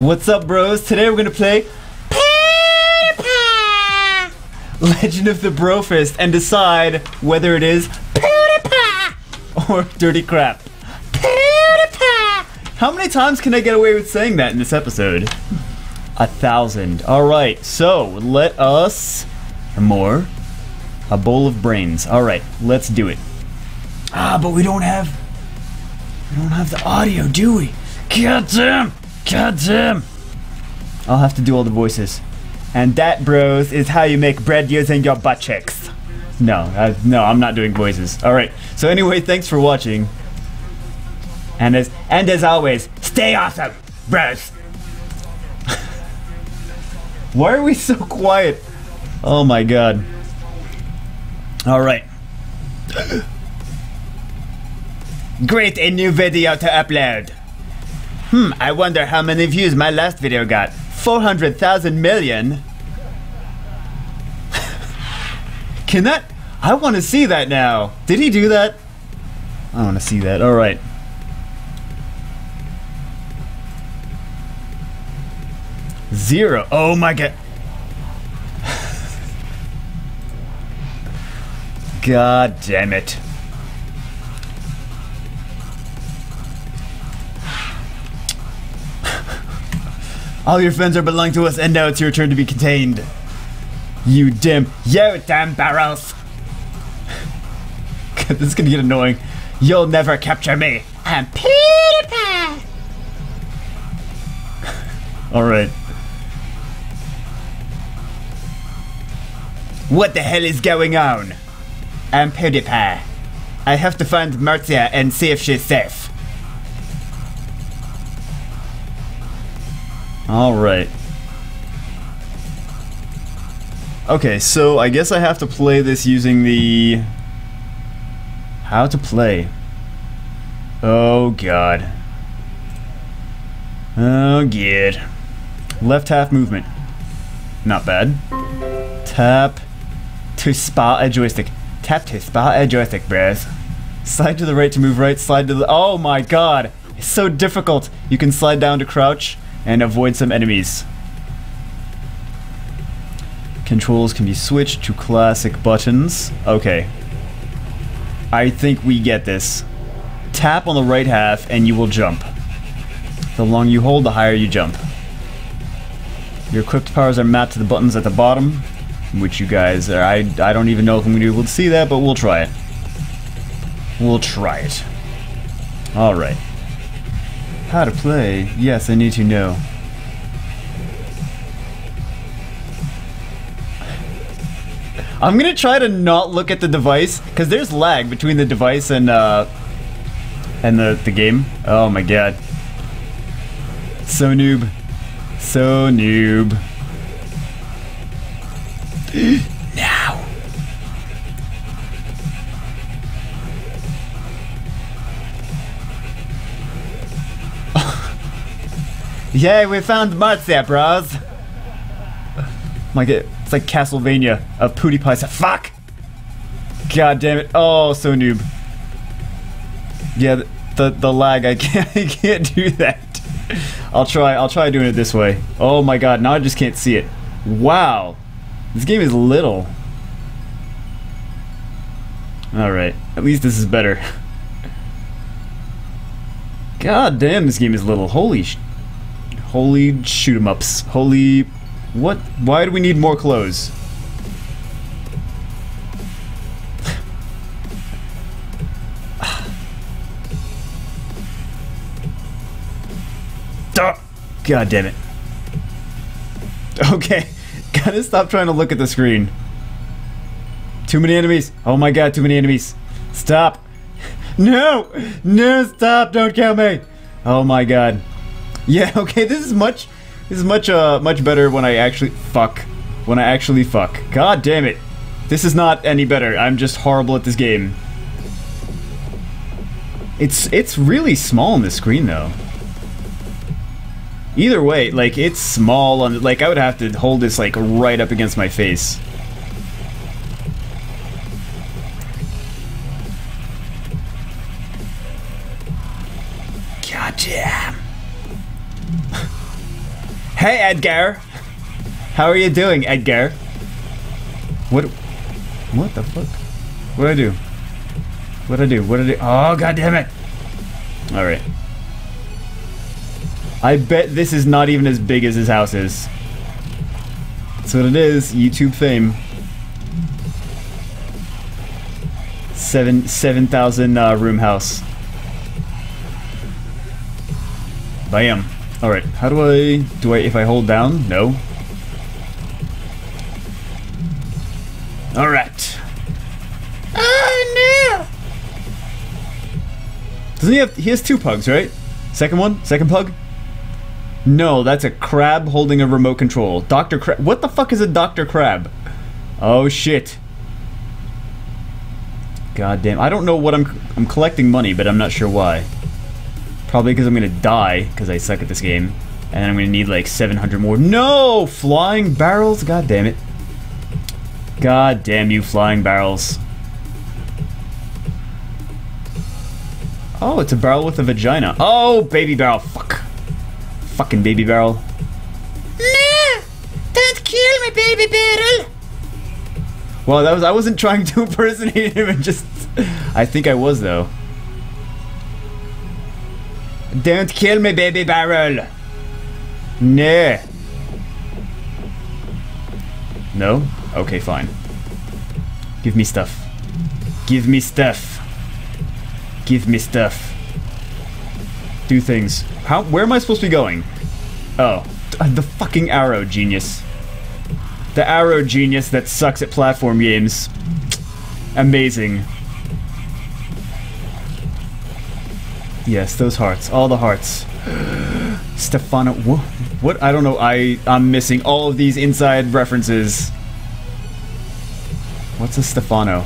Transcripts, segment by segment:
What's up, bros? Today we're gonna play PewDiePie! Legend of the Brofist and decide whether it is PewDiePie or Dirty Crap. PewDiePie! How many times can I get away with saying that in this episode? A thousand. Alright, so let us. More. A bowl of brains. Alright, let's do it. Ah, but we don't have. We don't have the audio, do we? God damn! God damn! I'll have to do all the voices. And that, bros, is how you make bread using your butt cheeks. No, uh, no, I'm not doing voices. All right. So anyway, thanks for watching. And as and as always, stay awesome, bros. Why are we so quiet? Oh my god. All right. Great, a new video to upload. Hmm, I wonder how many views my last video got. 400,000 million? Can that... I want to see that now. Did he do that? I want to see that. Alright. Zero. Oh my god. god damn it. All your friends are belong to us, and now it's your turn to be contained. You dim. You damn barrels! this is gonna get annoying. You'll never capture me. I'm PewDiePie! Alright. What the hell is going on? I'm PewDiePie. I have to find Marzia and see if she's safe. Alright. Okay, so I guess I have to play this using the... How to play. Oh god. Oh god. Left half movement. Not bad. Tap to spot a joystick. Tap to spot a joystick, bros. Slide to the right to move right, slide to the- Oh my god! It's so difficult! You can slide down to crouch, and avoid some enemies. Controls can be switched to classic buttons. Okay. I think we get this. Tap on the right half and you will jump. The longer you hold, the higher you jump. Your equipped powers are mapped to the buttons at the bottom, which you guys are. I, I don't even know if I'm going to be able to see that, but we'll try it. We'll try it. Alright. How to play? Yes, I need to know. I'm gonna try to not look at the device because there's lag between the device and uh and the the game. Oh my god. So noob. So noob. Yay, we found Marzia, bros. My god, it's like Castlevania of PewDiePie. So fuck! God damn it. Oh, so noob. Yeah, the, the, the lag, I can't, I can't do that. I'll try, I'll try doing it this way. Oh my god, now I just can't see it. Wow. This game is little. Alright, at least this is better. God damn, this game is little. Holy Holy shoot 'em ups. Holy what? Why do we need more clothes? Ah. God damn it. Okay, gotta stop trying to look at the screen. Too many enemies. Oh my god, too many enemies. Stop. No! No, stop, don't kill me! Oh my god. Yeah, okay, this is much this is much uh much better when I actually fuck. When I actually fuck. God damn it. This is not any better. I'm just horrible at this game. It's it's really small on the screen though. Either way, like it's small on like I would have to hold this like right up against my face. Hey, Edgar. How are you doing, Edgar? What? What the fuck? What do I do? What do I do? What do I do? Oh, god damn it! All right. I bet this is not even as big as his house is. That's what it is. YouTube fame. Seven seven thousand uh, room house. Bam. All right. How do I do I if I hold down? No. All right. Oh no! Doesn't he have? He has two pugs, right? Second one, second pug. No, that's a crab holding a remote control. Doctor Crab. What the fuck is a Doctor Crab? Oh shit. God damn. I don't know what I'm. I'm collecting money, but I'm not sure why. Probably because I'm gonna die because I suck at this game, and then I'm gonna need like 700 more. No, flying barrels. God damn it. God damn you, flying barrels. Oh, it's a barrel with a vagina. Oh, baby barrel. Fuck. Fucking baby barrel. No! Don't kill me, baby barrel! Well, that was I wasn't trying to impersonate him. and just I think I was though. Don't kill me, baby barrel. No. No? Okay, fine. Give me stuff. Give me stuff. Give me stuff. Do things. How? Where am I supposed to be going? Oh, uh, the fucking arrow genius. The arrow genius that sucks at platform games. Amazing. Yes, those hearts. All the hearts. Stephano. What, what? I don't know. I, I'm missing all of these inside references. What's a Stephano?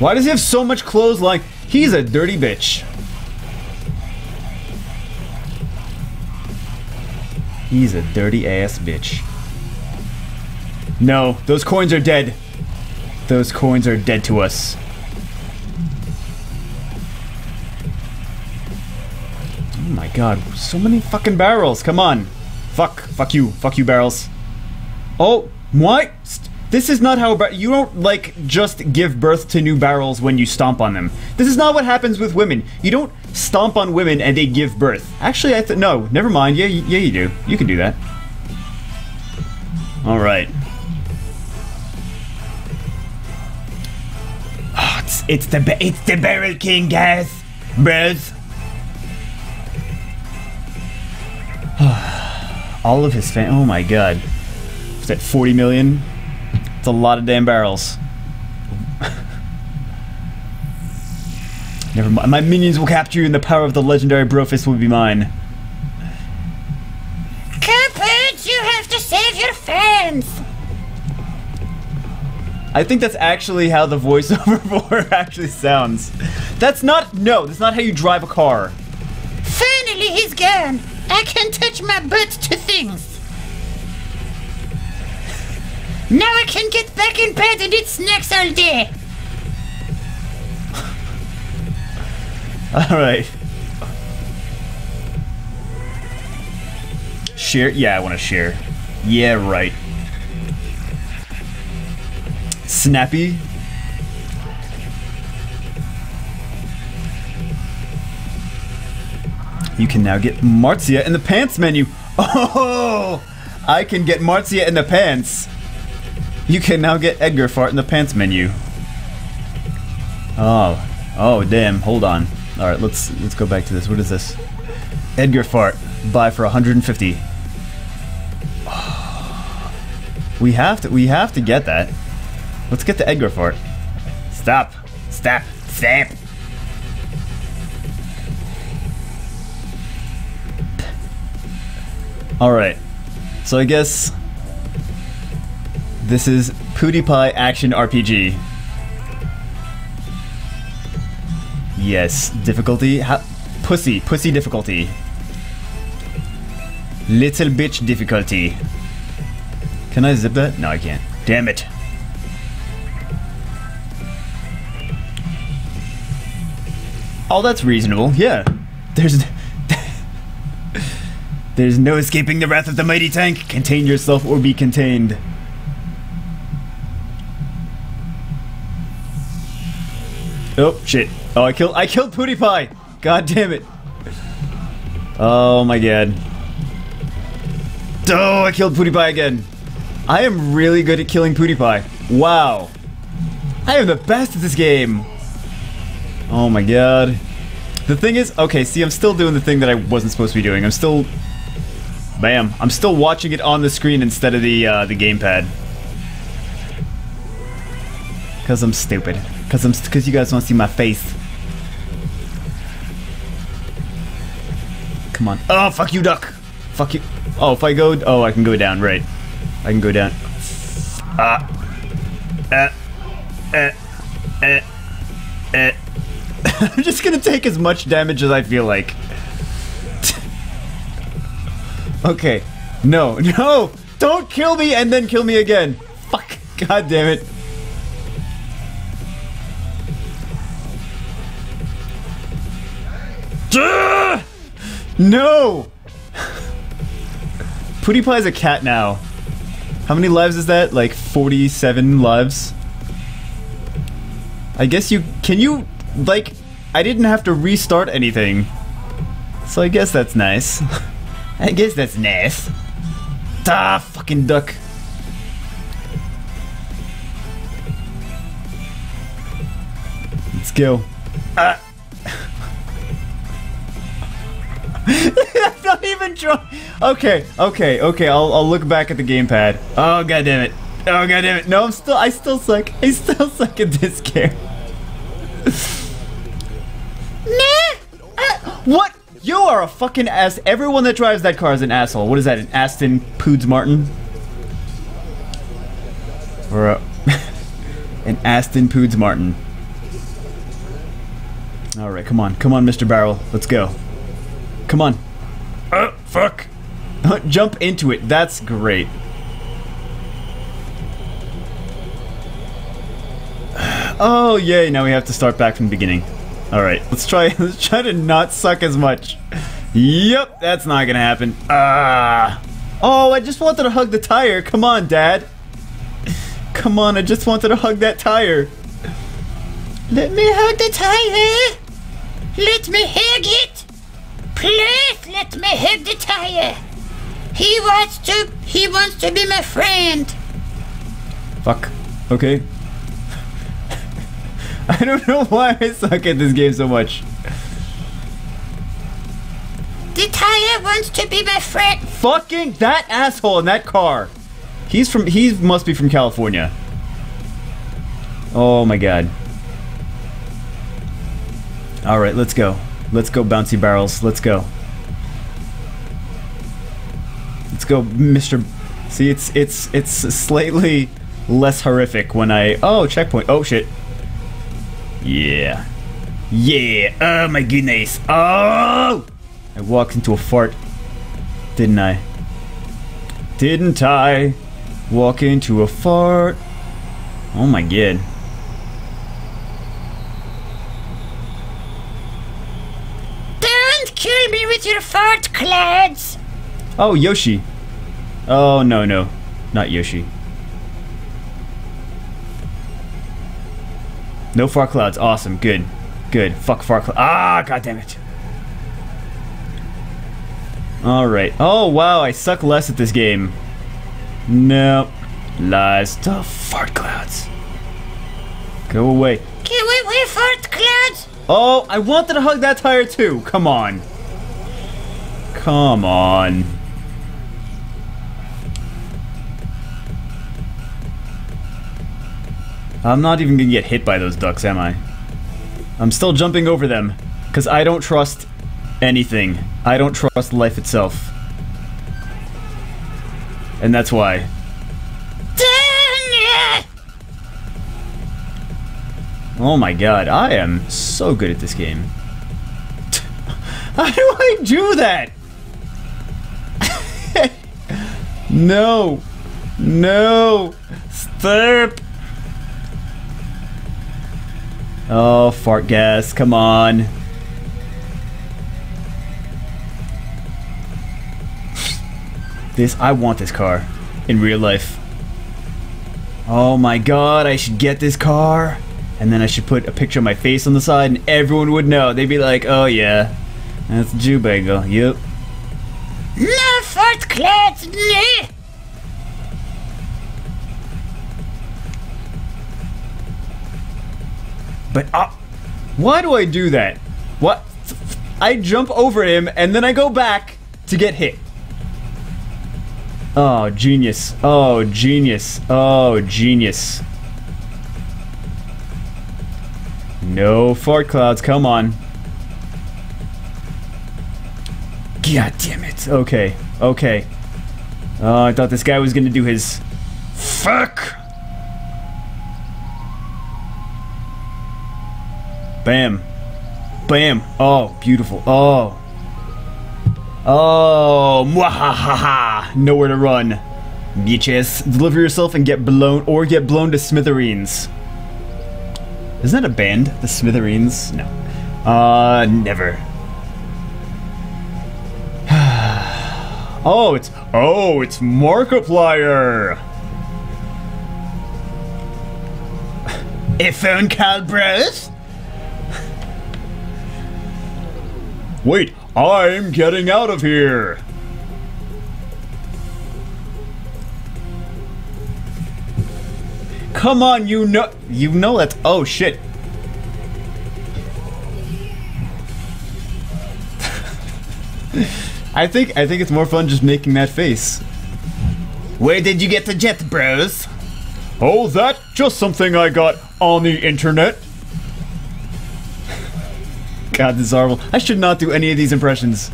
Why does he have so much clothes like he's a dirty bitch? He's a dirty ass bitch. No, those coins are dead. Those coins are dead to us. God, so many fucking barrels. Come on. Fuck. Fuck you. Fuck you, barrels. Oh, what? This is not how you don't like just give birth to new barrels when you stomp on them. This is not what happens with women. You don't stomp on women and they give birth. Actually, I th no, never mind. Yeah, yeah, you do. You can do that. All right. Oh, it's it's the it's the Barrel King, guys, bros. All of his fan. Oh my god. Is that 40 million? It's a lot of damn barrels. Never mind. My minions will capture you and the power of the legendary Brofist will be mine. Cuphead, you have to save your fans! I think that's actually how the voiceover for actually sounds. That's not- no, that's not how you drive a car. Finally, he's gone! I can touch my butt to things! Now I can get back in bed and eat snacks all day. all right. Share? Yeah, I want to share. Yeah, right. Snappy. You can now get Marzia in the pants menu. Oh, I can get Marzia in the pants. You can now get Edgar Fart in the pants menu. Oh. Oh, damn. Hold on. Alright, let's let's go back to this. What is this? Edgar Fart. Buy for 150. We have to we have to get that. Let's get the Edgar Fart. Stop. Stop. Stop. Alright. So I guess this is PewDiePie Action RPG. Yes, difficulty. Ha pussy, pussy difficulty. Little bitch difficulty. Can I zip that? No, I can't. Damn it. Oh, that's reasonable. Yeah. There's... There's no escaping the wrath of the mighty tank. Contain yourself or be contained. Oh shit! Oh, I killed I killed Pootie Pie. God damn it! Oh my god! Oh, I killed Pootie Pie again. I am really good at killing Pootie Pie. Wow! I am the best at this game. Oh my god. The thing is, okay, see, I'm still doing the thing that I wasn't supposed to be doing. I'm still, bam, I'm still watching it on the screen instead of the uh, the gamepad. Cause I'm stupid. Cause I'm, cause you guys want to see my face. Come on. Oh, fuck you, duck. Fuck you. Oh, if I go, oh, I can go down. Right. I can go down. Ah. Uh. Uh. Uh. Uh. I'm just gonna take as much damage as I feel like. Okay. No, no! Don't kill me and then kill me again! Fuck! God damn it. Duh! No! Pootie Pie's a cat now. How many lives is that? Like 47 lives? I guess you... Can you... Like, I didn't have to restart anything. So I guess that's nice. I guess that's nice. Ah, fucking duck. Let's go. Ah. I'm not even trying. Okay, okay, okay. I'll I'll look back at the gamepad. Oh god damn it. Oh god damn it. No, I'm still I still suck. I still suck at this game. Nah. Uh, What? You are a fucking ass. Everyone that drives that car is an asshole. What is that? An Aston Poods Martin? Or a, an Aston Poods Martin? All right, come on, come on, Mr. Barrel. Let's go. Come on. Oh fuck! Jump into it. That's great. Oh yay! Now we have to start back from the beginning. All right, let's try. Let's try to not suck as much. Yep, that's not gonna happen. Ah. Oh, I just wanted to hug the tire. Come on, Dad. Come on, I just wanted to hug that tire. let me hug the tire. Let me hug it. Please let me hug the tire. He wants to. He wants to be my friend. Fuck. Okay. I don't know why I suck at this game so much. The tire wants to be my friend. Fucking that asshole in that car. He's from. He must be from California. Oh my god. All right, let's go. Let's go, bouncy barrels. Let's go. Let's go, Mr. See, it's it's it's slightly less horrific when I. Oh, checkpoint. Oh shit. Yeah. Yeah. Oh my goodness. Oh! I walked into a fart. Didn't I? Didn't I? Walk into a fart. Oh my god. Don't kill me with your fart clouds. Oh, Yoshi. Oh, no, no. Not Yoshi. No fart clouds. Awesome. Good. Good. Fuck fart clouds. Ah, god damn it. Alright. Oh, wow. I suck less at this game. Nope. Lies. to fart clouds. Go away. Get away with fart clouds. Oh, I wanted to hug that tire too. Come on. Come on. I'm not even gonna get hit by those ducks, am I? I'm still jumping over them. Because I don't trust anything. I don't trust life itself. And that's why. Oh my god, I am so good at this game. How do I do that? no. No. Stop. Oh, fart gas, come on. This, I want this car in real life. Oh my god, I should get this car. And then I should put a picture of my face on the side and everyone would know. They'd be like, oh yeah, that's Jew. Yep. No first class, But uh, why do I do that? What? I jump over him and then I go back to get hit. Oh, genius. Oh, genius. Oh, genius. No fart clouds, come on. God damn it. Okay, okay. Oh, I thought this guy was gonna do his. Fuck! Bam. Bam. Oh, beautiful. Oh. Oh, mwahaha. Nowhere to run. Bitches. Deliver yourself and get blown, or get blown to smithereens. Isn't that a band? The Smithereens? No. Uh, never. oh, it's, oh, it's Markiplier. A phone call, bros? Wait, I'm getting out of here. Come on, you know, you know that. Oh shit. I think I think it's more fun just making that face. Where did you get the jet, bros? Oh, that just something I got on the internet. God, this is horrible. I should not do any of these impressions.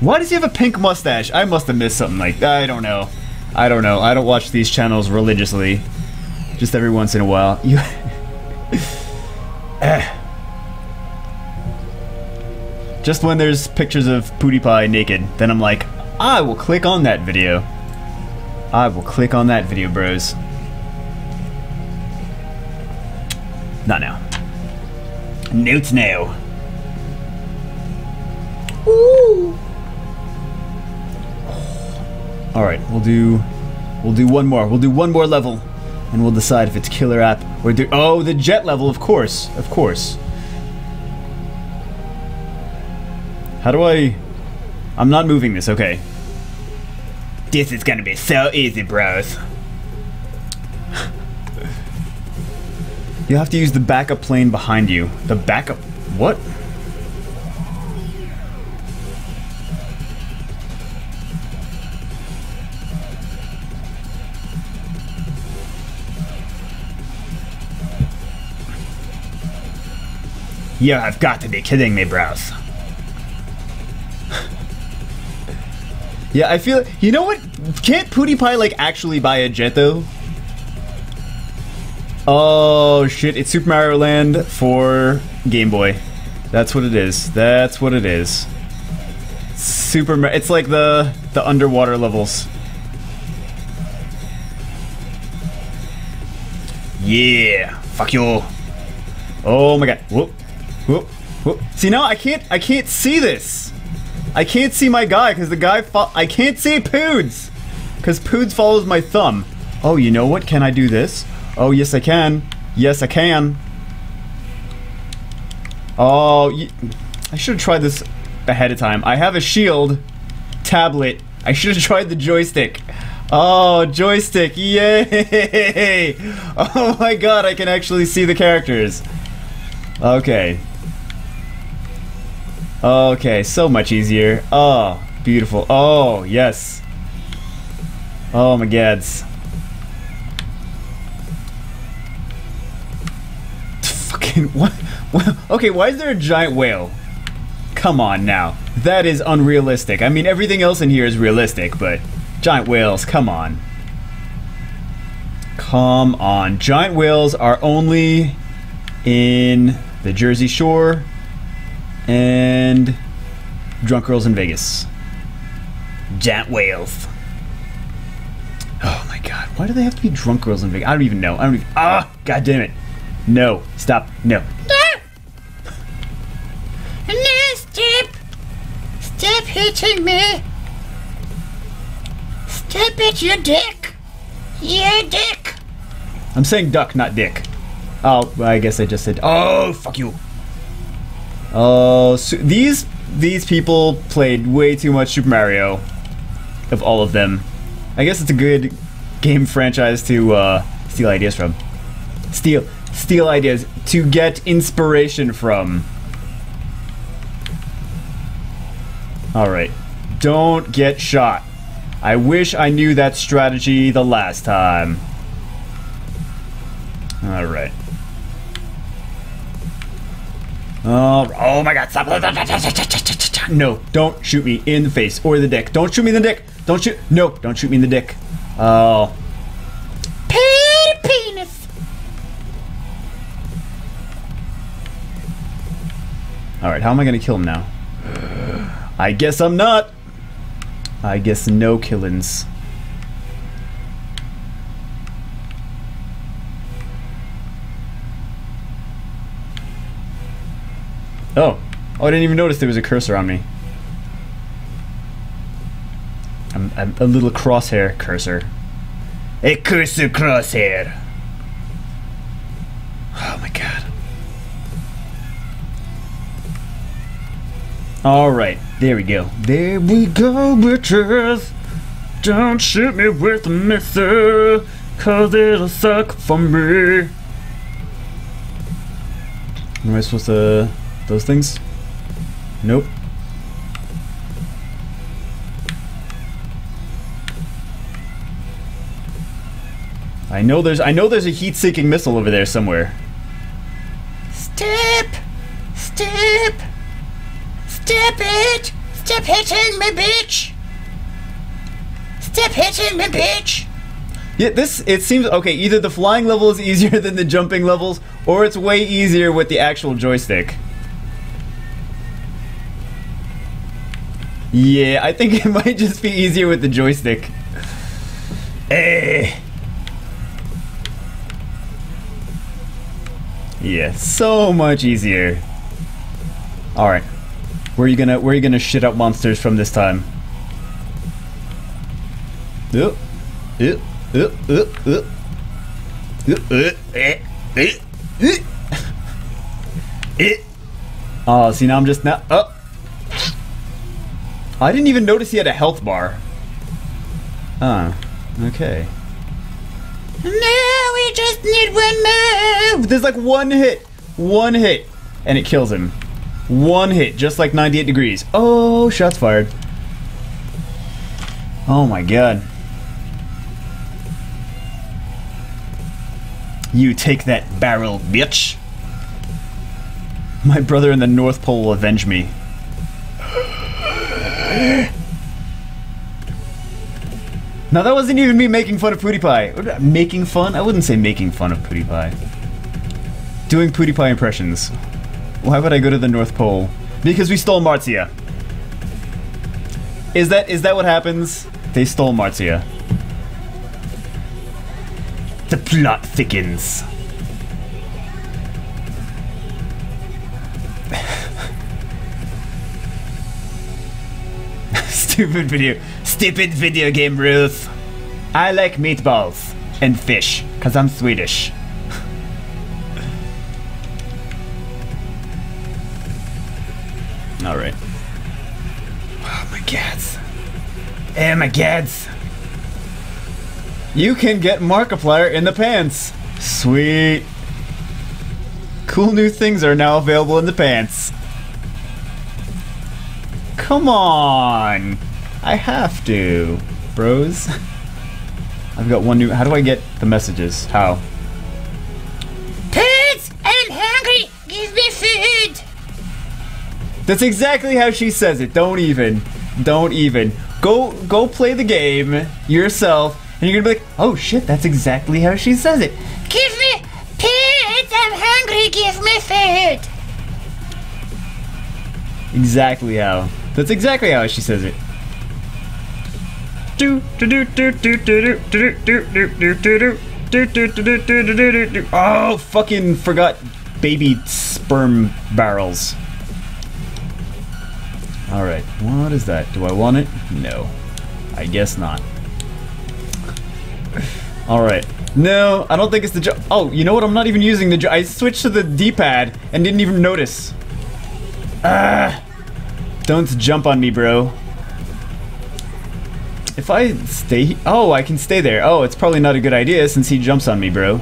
Why does he have a pink mustache? I must have missed something like I don't know. I don't know. I don't watch these channels religiously. Just every once in a while. You. Just when there's pictures of PewDiePie naked, then I'm like, I will click on that video. I will click on that video, bros. Not now. Notes now. Ooh. All right, we'll do we'll do one more. We'll do one more level and we'll decide if it's killer app or do Oh, the jet level, of course. Of course. How do I I'm not moving this. Okay. This is gonna be so easy, bros. You have to use the backup plane behind you. The backup What? You have got to be kidding me, bros. Yeah, I feel. You know what? Can't PewDiePie like actually buy a jet though? Oh shit! It's Super Mario Land for Game Boy. That's what it is. That's what it is. Super. Mar- it's like the the underwater levels. Yeah. Fuck you. Oh my god. Whoop. Whoop. Whoop. See now I can't. I can't see this. I can't see my guy because the guy. I can't see Pewds because Pewds follows my thumb. Oh, you know what? Can I do this? Oh, yes, I can. Yes, I can. Oh, I should have tried this ahead of time. I have a shield tablet. I should have tried the joystick. Oh, joystick. Yay! Oh my god, I can actually see the characters. Okay. Okay, so much easier. Oh, beautiful. Oh, yes. Oh my gads. Fucking what? Okay, why is there a giant whale? Come on now. That is unrealistic. I mean, everything else in here is realistic, but giant whales, come on. Come on. Giant whales are only in the Jersey Shore and Drunk Girls in Vegas. Giant whales. Oh my god, why do they have to be drunk girls in Vegas? I don't even know. I don't even. Ah, god damn it. No, stop. No. No, stop! Stop hitting me! Stop it, you dick! You dick! I'm saying duck, not dick. Oh, I guess I just said. Oh, fuck you. Oh, so these these people played way too much Super Mario. Of all of them, I guess it's a good game franchise to uh, steal ideas from. Steal steal ideas to get inspiration from. All right, don't get shot. I wish I knew that strategy the last time. All right. Oh, oh my god, stop. No, don't shoot me in the face or the dick. Don't shoot me in the dick. Don't shoot. No, don't shoot me in the dick. Oh. Alright, how am I gonna kill him now? I guess I'm not. I guess no killings. Oh. Oh, I didn't even notice there was a cursor on me. I'm, I'm a little crosshair cursor. A cursor crosshair. Oh my god. Alright, there we go. There we go, bitches. Don't shoot me with a missile, cause it'll suck for me. Am I supposed to. those things? Nope. I know there's I know there's a heat-seeking missile over there somewhere. Stop! Stop! Stop it! Stop hitting me, bitch! Stop hitting me, bitch! Yeah, this it seems okay. Either the flying level is easier than the jumping levels, or it's way easier with the actual joystick. Yeah, I think it might just be easier with the joystick. Eh. Yeah, so much easier. All right, where are you gonna Where are you gonna shit out monsters from this time? Yep. Yep. Yep. Yep. Yep. It. Oh, eh. eh. eh. ah, see now I'm just now. Oh. I didn't even notice he had a health bar. Ah, okay. Now we just need one move. There's like one hit, one hit, and it kills him. One hit, just like 98 degrees. Oh, shots fired. Oh my god. You take that barrel, bitch. My brother in the North Pole will avenge me. Now that wasn't even me making fun of PewDiePie. Making fun? I wouldn't say making fun of PewDiePie. Doing PewDiePie impressions. Why would I go to the North Pole? Because we stole Marzia. Is that is that what happens? They stole Marzia. The plot thickens. Stupid video. Stupid video game rules. I like meatballs and fish, cause I'm Swedish. Alright. Oh my gads. Oh my gads. You can get Markiplier in the pants. Sweet. Cool new things are now available in the pants. Come on. I have to, bros. I've got one new. How do I get the messages? How? That's exactly how she says it. Don't even. Don't even. Go go play the game yourself, and you're gonna be like, oh shit, that's exactly how she says it. Give me pizza, I'm hungry, give me food. Exactly how. That's exactly how she says it. Oh, fucking forgot baby sperm barrels. Alright, what is that? Do I want it? No. I guess not. Alright. No, I don't think it's the jump. Oh, you know what? I'm not even using the. I switched to the D-pad and didn't even notice. Ah! Don't jump on me, bro. If I stay... Oh, I can stay there. Oh, it's probably not a good idea since he jumps on me, bro.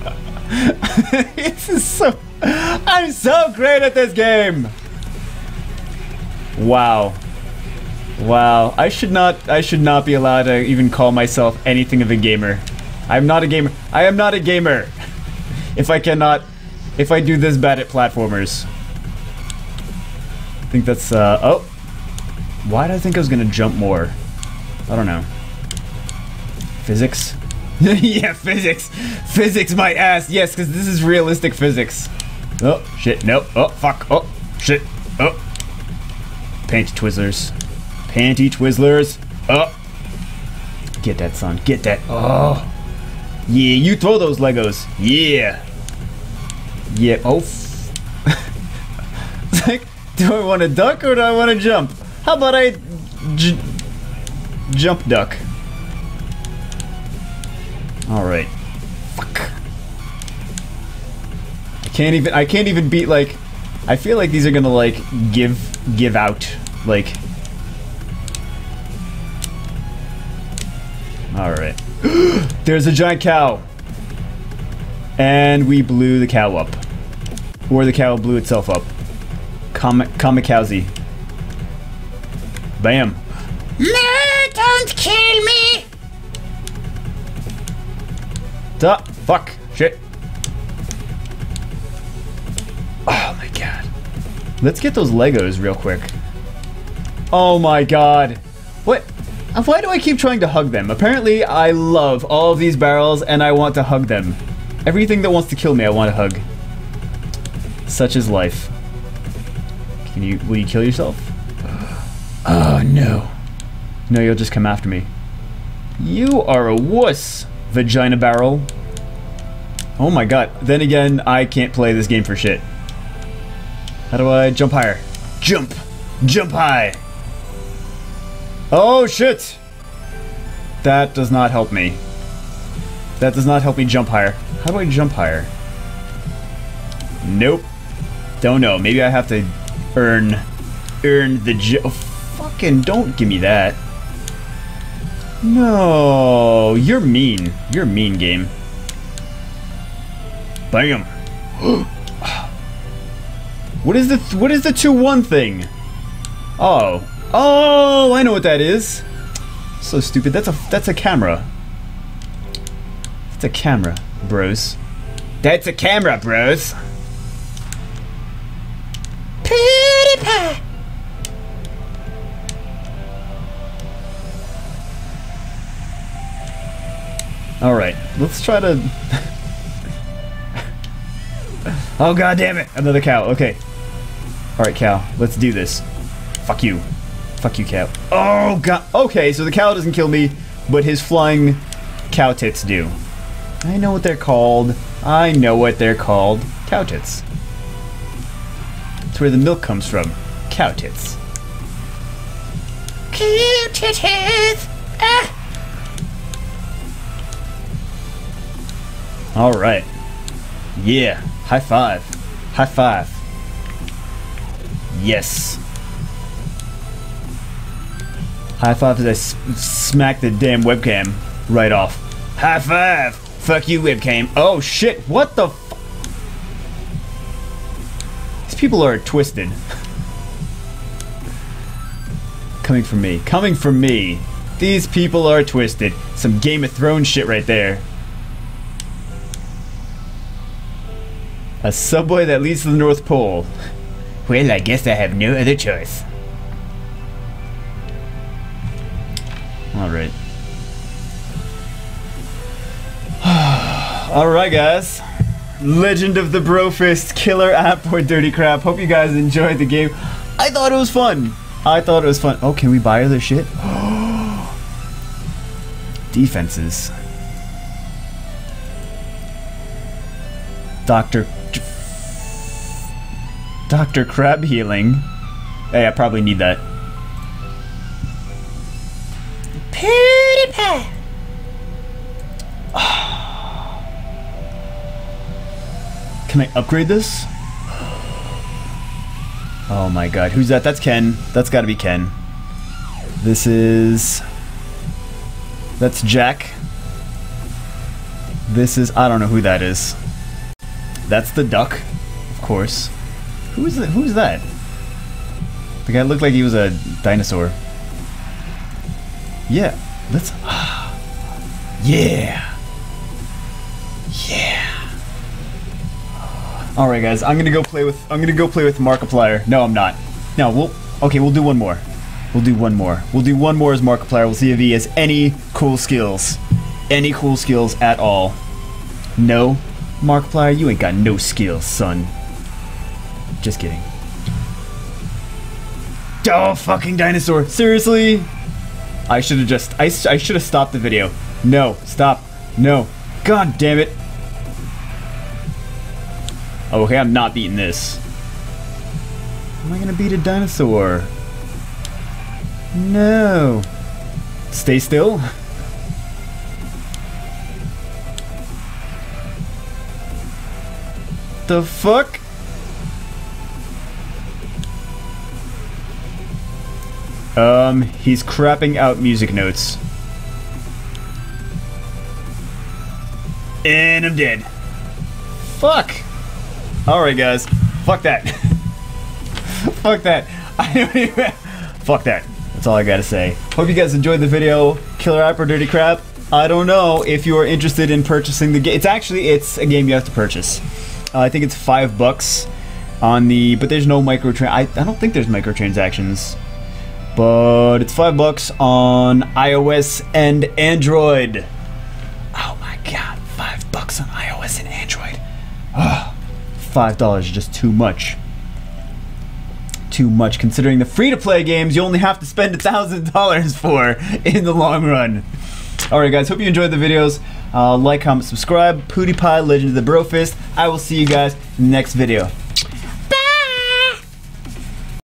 this is so... I'm so great at this game! Wow. Wow. I should not I should not be allowed to even call myself anything of a gamer. I'm not a gamer. I am not a gamer. if I cannot if I do this bad at platformers. I think that's uh oh. Why did I think I was gonna jump more? I don't know. Physics? yeah, physics. Physics my ass. Yes, because this is realistic physics. Oh, shit. Nope. Oh, fuck. Oh, shit. Oh. Panty Twizzlers. Panty Twizzlers. Oh. Get that, son. Get that. Oh. Yeah, you throw those Legos. Yeah. Yeah. Oh. like, do I want to duck or do I want to jump? How about I j jump duck? All right. Fuck. I can't even. I can't even beat like. I feel like these are gonna like give give out like. All right. There's a giant cow. And we blew the cow up. Or the cow blew itself up. Kam kamikaze. Bam. Duh. Fuck. Shit. Oh my god. Let's get those Legos real quick. Oh my god. What? Uh, why do I keep trying to hug them? Apparently, I love all of these barrels and I want to hug them. Everything that wants to kill me, I want to hug. Such is life. Can you, will you kill yourself? Oh no. No, you'll just come after me. You are a wuss, vagina barrel. Oh my god. Then again, I can't play this game for shit. How do I jump higher? Jump! Jump high! Oh shit! That does not help me. That does not help me jump higher. How do I jump higher? Nope. Don't know. Maybe I have to earn earn the oh, fucking don't give me that. No, you're mean. You're mean game. Bam. what is the th what is the 2-1 thing? Oh. Oh, I know what that is. So stupid. That's a that's a camera. It's a camera, bros. That's a camera, bros. Let's try to. oh god damn it! Another cow. Okay. All right, cow. Let's do this. Fuck you. Fuck you, cow. Oh god. Okay, so the cow doesn't kill me, but his flying cow tits do. I know what they're called. I know what they're called. Cow tits. It's where the milk comes from. Cow tits. Cute titties! Ah! All right. Yeah. High five. High five. Yes. High five as I smack the damn webcam right off. High five. Fuck you, webcam. Oh shit. What the? These people are twisted. Coming from me. Coming from me. These people are twisted. Some Game of Thrones shit right there. A subway that leads to the North Pole. Well, I guess I have no other choice. Alright. Alright, guys. Legend of the Brofist Killer App or Dirty Crap. Hope you guys enjoyed the game. I thought it was fun. I thought it was fun. Oh, can we buy other shit? Defenses. Doctor. Dr. Crab Healing. Hey, I probably need that. PewDiePie! Can I upgrade this? Oh my god, who's that? That's Ken. That's gotta be Ken. This is... That's Jack. This is... I don't know who that is. That's the duck, of course. Who is that? Who's that? The guy looked like he was a dinosaur. Yeah, let's. yeah. Yeah. All right, guys. I'm gonna go play with. I'm gonna go play with Markiplier. No, I'm not. No, we'll. Okay, we'll do one more. We'll do one more. We'll do one more as Markiplier. We'll see if he has any cool skills. Any cool skills at all. No, Markiplier, you ain't got no skills, son. Just kidding. Oh, fucking dinosaur. Seriously? I should have just. I, I should have stopped the video. No, stop. No. God damn it. Oh, okay, I'm not beating this. Am I gonna beat a dinosaur? No. Stay still. The fuck? Um, he's crapping out music notes. And I'm dead. Fuck. Alright, guys. Fuck that. Fuck that. I don't even. Fuck that. That's all I gotta say. Hope you guys enjoyed the video. Killer App or Dirty Crap? I don't know if you are interested in purchasing the game. It's actually it's a game you have to purchase. Uh, I think it's five bucks on the, but there's no micro. I I don't think there's microtransactions, but it's five bucks on iOS and Android. Oh my god, five bucks on iOS and Android. Ugh, five dollars is just too much. Too much considering the free to play games you only have to spend a thousand dollars for in the long run. Alright guys, hope you enjoyed the videos. Uh, like, comment, subscribe. PewDiePie, Legend of the Brofist. I will see you guys next video.